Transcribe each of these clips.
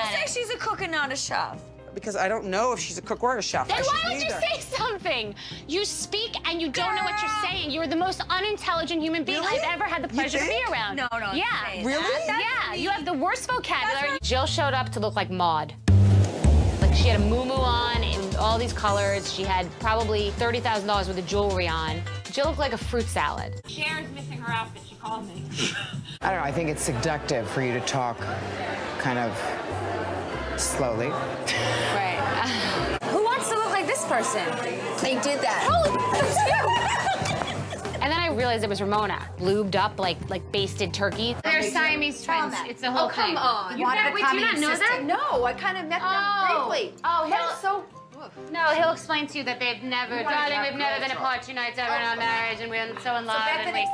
about you it. say she's a cook and not a chef? Because I don't know if she's a cook or a chef. Then I why should don't you say something? You speak and you don't know what you're saying. You're the most unintelligent human being Really? I've ever had the pleasure to be around. No, no, Yeah. say Really? that. Yeah, you have the worst vocabulary. That's Jill showed up to look like Maud. Like she had a muumuu on in all these colors. She had probably $30,000 worth of jewelry on. Jill looked like a fruit salad. Sharon's missing her outfit. She called me. I don't know. I think it's seductive for you to talk kind of slowly. Right. Who wants to look like this person? They did that. and then I realized it was Ramona, lubed up like like basted turkey. They're Siamese twins. It's the oh, whole Oh, come thing. on. You Wanted got, wait, come do you not and know insist- that? No, I kind of met Oh. them briefly. Oh, That he'll- is so. No, he'll explain to you that they've never, wanted to darling, we've never been apart two nights ever in our oh, marriage, and we're so in love. and Bethenny-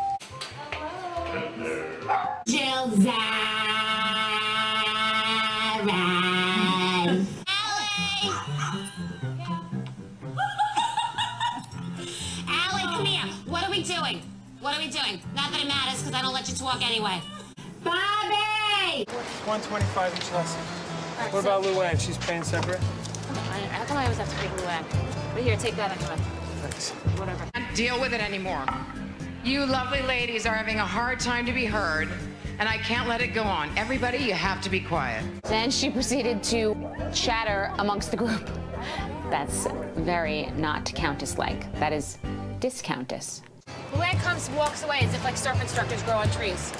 we... Jill Zarin. Allie, come here. What are we doing? What are we doing? Not that it matters, because I don't let you talk anyway. Bobby! 125 each lesson. What about Luann? She's paying separate? How come I always have to pick Luann? But here, take that anyway. Thanks. Whatever. Can't deal with it anymore. You lovely ladies are having a hard time to be heard, and I can't let it go on. Everybody, you have to be quiet. Then she proceeded to chatter amongst the group. That's very not Countess-like. That is discountess. Luann comes, walks away as if like surf instructors grow on trees.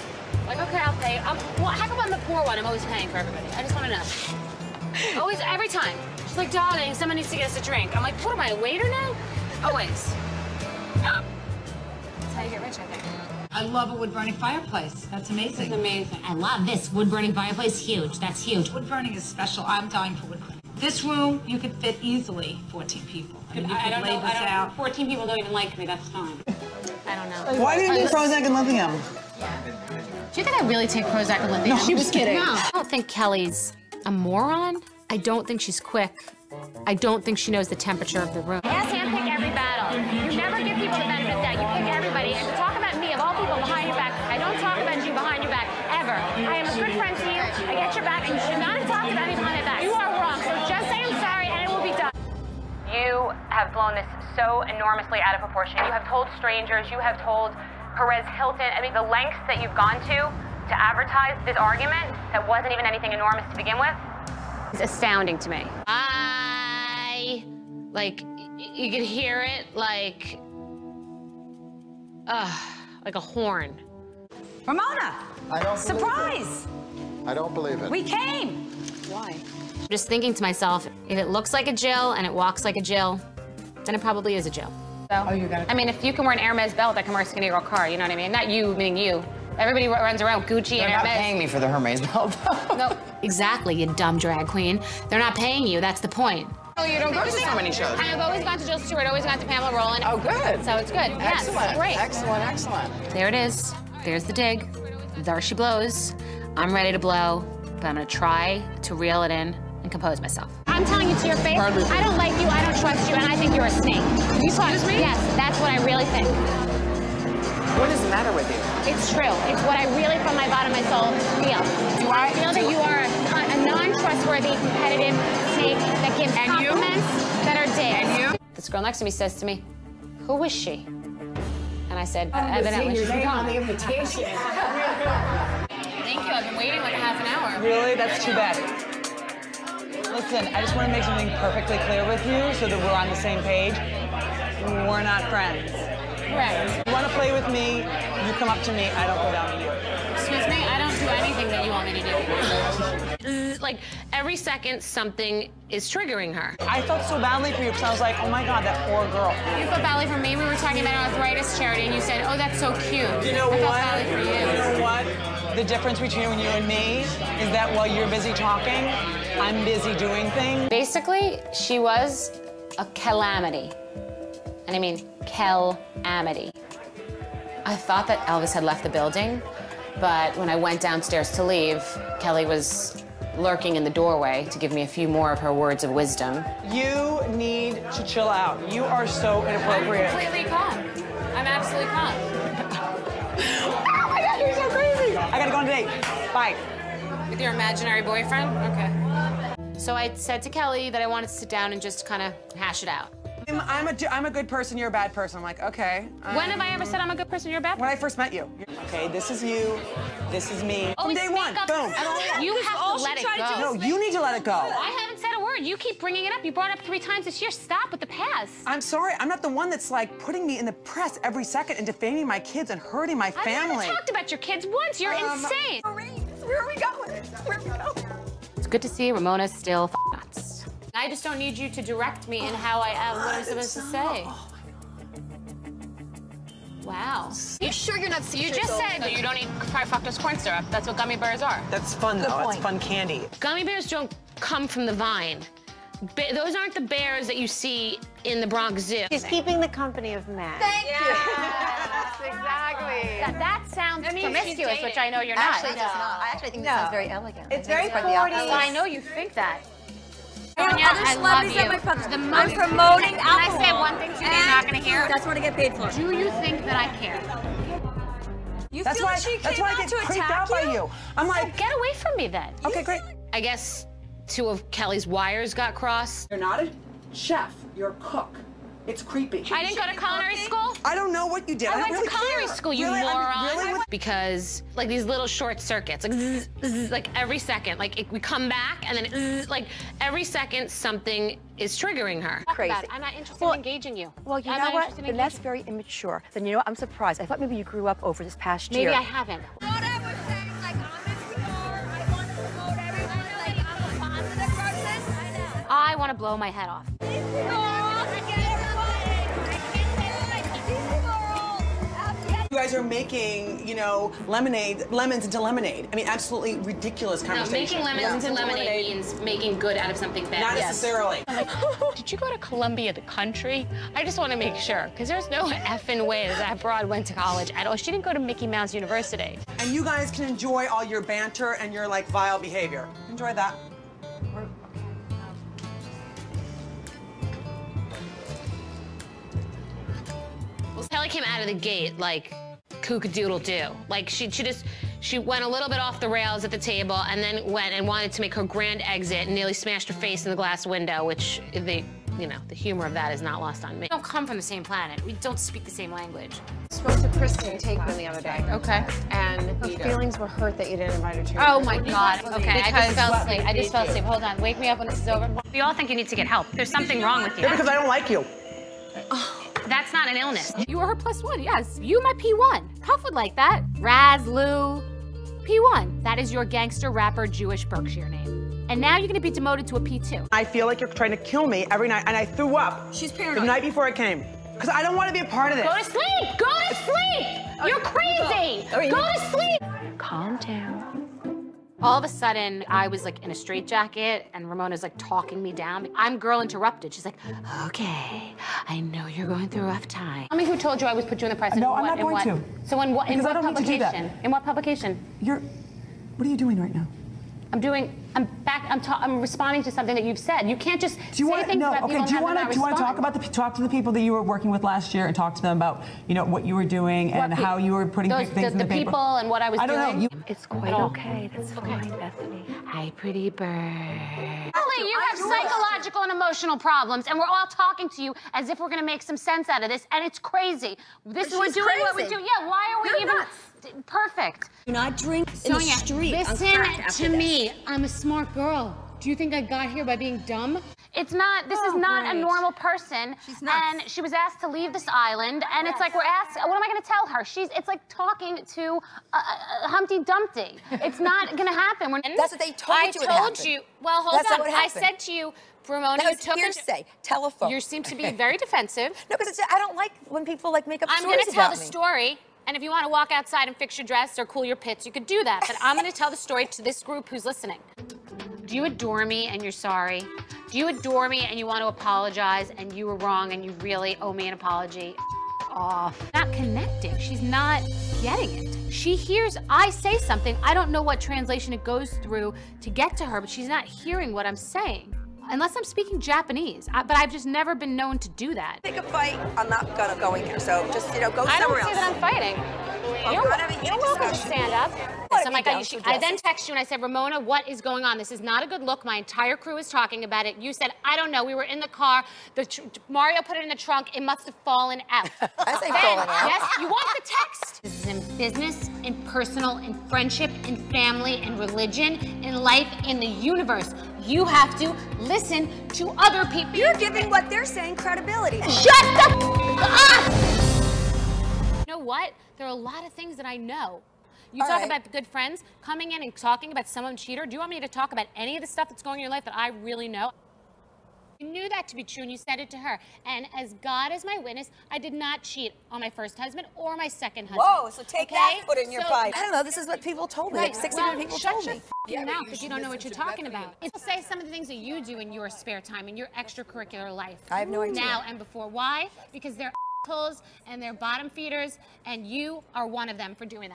Like, okay, I'll pay. I'm, well, how come I'm the poor one? I'm always paying for everybody. I just want to know. Always, every time. She's like, darling, someone needs to get us a drink. I'm like, what am I, a waiter now? Always. That's how you get rich, I think. I love a wood burning fireplace. That's amazing. Amazing. I love this wood burning fireplace. Huge. That's huge. Wood burning is special. I'm dying for wood burning. This room, you could fit easily 14 people. I mean, you could lay this out. 14 people don't even like me. That's fine. I don't know. Why didn't you do Prozac and lithium? Do you think I really take Prozac and lithium? No, she was kidding. No. I don't think Kelly's a moron. I don't think she's quick. I don't think she knows the temperature of the room. Yes, I your back, and you should not have talked about me behind my back. You are wrong. So just say I'm sorry, and it will be done. You have blown this so enormously out of proportion. You have told strangers, you have told Perez Hilton, I mean, the lengths that you've gone to to advertise this argument that wasn't even anything enormous to begin with is astounding to me. I, like, you could hear it like, uh, like a horn. Ramona, I don't surprise! Believe it. I don't believe it. We came. Why? I'm just thinking to myself, if it looks like a Jill and it walks like a Jill, then it probably is a Jill. So, Oh, you got it. I mean, if you can wear an Hermes belt, I can wear a skinny girl car. You know what I mean? Not you, meaning you. Everybody runs around Gucci They're and not paying me for the Hermes belt. No, exactly, you dumb drag queen. They're not paying you. That's the point. oh, you don't go to so many shows. I've always gone to Jill Stuart, always gone to Pamela Roland. Oh, good. So it's good. Yes, Excellent. great. Excellent, excellent. There it is. There's the dig. There she blows. I'm ready to blow, but I'm gonna try to reel it in and compose myself. I'm telling you to your face, Pardon? I don't like you, I don't trust you, and I think you're a snake. You Excuse me? Yes, that's what I really think. What is the matter with you? It's true. It's what I really, from my bottom of my soul, feel. Do I- feel that you are a, a non-trustworthy, competitive snake that gives And you? compliments that are digs. And you? This girl next to me says to me, "Who is she?" And I said, oh, "Evidently she's gone." the invitation. Thank you. I've been waiting like a half an hour. Really? That's too bad. Listen, I just want to make something perfectly clear with you so that we're on the same page. We're not friends. Correct. You want to play with me, you come up to me, I don't go down to you. Excuse me. I don't do anything that you want me to do. like every second, something is triggering her. I felt so badly for you because I was like, oh my God, that poor girl. You felt badly for me. We were talking about arthritis charity, and you said, "Oh, that's so cute." You know I felt what? badly for you. You know what? The difference between you and me is that while you're busy talking, I'm busy doing things. Basically, she was a calamity. And I mean calamity. I thought that Elvis had left the building, but when I went downstairs to leave, Kelly was lurking in the doorway to give me a few more of her words of wisdom. You need to chill out. You are so inappropriate. I'm completely calm. I'm absolutely calm. Oh my God, you're so crazy. I gotta go on a date. Bye. With your imaginary boyfriend? Okay. So I said to Kelly that I wanted to sit down and just kind of hash it out. I'm, I'm, a, I'm a good person, you're a bad person. I'm like, okay. Um, when have I ever said I'm a good person, you're a bad person? When I first met you. Okay, this is you, this is me. Oh, Always From day one, up. boom. You have to let it go. No, you need to let it go. I haven't said a word. You keep bringing it up. You brought it up three times this year. Stop with the past. I'm sorry, I'm not the one that's like putting me in the press every second and defaming my kids and hurting my family. I've family. never talked about your kids once. You're Um, insane. Where are we going? Where are we going? It's good to see Ramona's still f- nuts. I just don't need you to direct me in how I am, what I'm supposed to say. Wow. You sure you're not You just said that you don't eat fructose corn syrup. That's what gummy bears are. That's fun though, point. it's fun candy. Gummy bears don't come from the vine. Ba- those aren't the bears that you see in the Bronx Zoo. She's keeping the company of Matt. Thank you. Exactly. That, that sounds means she's promiscuous, which I know you're not. Actually, it does not. I actually think No. this sounds very elegant. It's very quite 40s. I know you think that. Sonja, Sonja, I love you. The I'm promoting Can I say one thing to you you're not going to hear? That's what I get paid for. Do you think that I care? You That's feel why, like she that's came why I out get to creeped attack out by you. I'm like, Get away from me then. okay, great. I guess two of Kelly's wires got crossed. You're not a chef, you're a cook. It's creepy. I didn't go to culinary school. I don't know what you did. I don't went really to culinary care. school, you Really? I mean, moron. really? What- Because like these little short circuits, like zzz, zzz, like every second, like it, we come back and then zzz, like every second something is triggering her. Crazy. I'm not interested Well- in engaging you. Well, you I'm know not what? interested Then that's very immature. Then you know what? I'm surprised. I thought maybe you grew up over this past Maybe year. Maybe I haven't. I want to blow my head off. You guys are making, you know, lemonade, lemons into lemonade. I mean, absolutely ridiculous No, conversation. making lemons Yeah. into lemonade means making good out of something bad. Not necessarily. Did you go to Colombia, the country? I just want to make sure, because there's no effing way that that broad went to college at all. She didn't go to Mickey Mouse University. And you guys can enjoy all your banter and your like vile behavior. Enjoy that. Well, Kelly came out of the gate like kookadoodle doo. Like she, she just, she went a little bit off the rails at the table and then went and wanted to make her grand exit and nearly smashed her face in the glass window, which the, you know, the humor of that is not lost on me. We don't come from the same planet. We don't speak the same language. I spoke to Kristen Taekman the other day. Okay. And her feelings were hurt that you didn't invite her to your Oh my. God. Okay, I just fell asleep. I just fell asleep. Hold on. Wake me up when this is over. We all think you need to get help. There's something wrong with you. Yeah, because I don't like you. That's not an illness. You were her plus one, yes. You my P1. Puff would like that. Raz, Lou, P1. That is your gangster rapper Jewish Berkshire name. And now you're gonna be demoted to a P2. I feel like you're trying to kill me every night, and I threw up. She's The night before I came. Because I don't want to be a part of this. Go to sleep! Go to sleep! You're crazy! Go to sleep! Calm down. All of a sudden, I was like in a straitjacket, and Ramona's like talking me down. I'm girl interrupted. She's like, okay, I know you're going through a rough time. Tell me who told you I was put you in the press. No, in I'm what, not going what? to. So in what, in Because what don't need to do that. publication? In what publication? You're. What are you doing right now? I'm doing. I'm back. I'm. Ta- I'm responding to something that you've said. You can't just Do you say want things no? about Okay. people Do you want to? Do you want to talk about the talk to the people that you were working with last year and talk to them about you know what you were doing and pe- how you were putting those, things the, in the, the paper? people and what I was I don't doing. know. You, It's quite okay. That's fine, Bethenny. Hi, pretty bird. Holly, you have psychological and emotional problems, and we're all talking to you as if we're going to make some sense out of this, and it's crazy. This But we're she's doing what we crazy. do. Yeah, why are we You're even nuts. Perfect? Do not drink in the street. listen to this. me. I'm a smart girl. Do you think I got here by being dumb? It's not. This is Oh, not a normal person. She's nuts. And she was asked to leave this island, and it's like we're asked. What am I going to tell her? She's. It's like talking to uh, Humpty Dumpty. It's not going to happen. We're, That's what they told I you would told you. Well, hold That's on. what I said to you, Ramona, That you was took. a- hearsay. Telephone. You seem to be very defensive. No, because I don't like when people like make up stories. I'm going to tell the me. story. And if you want to walk outside and fix your dress or cool your pits, you could do that. But I'm going to tell the story to this group who's listening. Do you adore me and you're sorry? Do you adore me and you want to apologize and you were wrong and you really owe me an apology? Off. Not connecting. She's not getting it. She hears I say something. I don't know what translation it goes through to get to her, but she's not hearing what I'm saying. Unless I'm speaking Japanese. I, but I've just never been known to do that. Pick a fight. I'm not gonna go in there. So just you know, go I don't somewhere say else. that I'm fighting. I'm You're, having a you're heated welcome to stand up. So I'm be like, I, down you should- I then text you and I said, Ramona, what is going on? This is not a good look. My entire crew is talking about it. You said, I don't know. We were in the car. The tr- Mario put it in the trunk. It must have fallen out. I say Then, falling out. Yes, you want the text. This is in business, in personal, in friendship, in family, in religion, in life, in the universe. You have to listen to other people. You're giving what they're saying credibility. Shut the f- up! You know what? There are a lot of things that I know. You All talk right. about good friends coming in and talking about someone cheater. Do you want me to talk about any of the stuff that's going on in your life that I really know? You knew that to be true and you said it to her. And as God is my witness, I did not cheat on my first husband or my second husband. Whoa, so take that, Okay? put it in your So- pipe. I don't know, this is what people told me. Like Right. 60 well, different people shut told your me. f***ing mouth because you don't know what you're talking about. It's say some of the things that you do in your spare time, in your extracurricular life. I have no idea. Now and before. Why? Because they're assholes and they're bottom feeders, and you are one of them for doing that.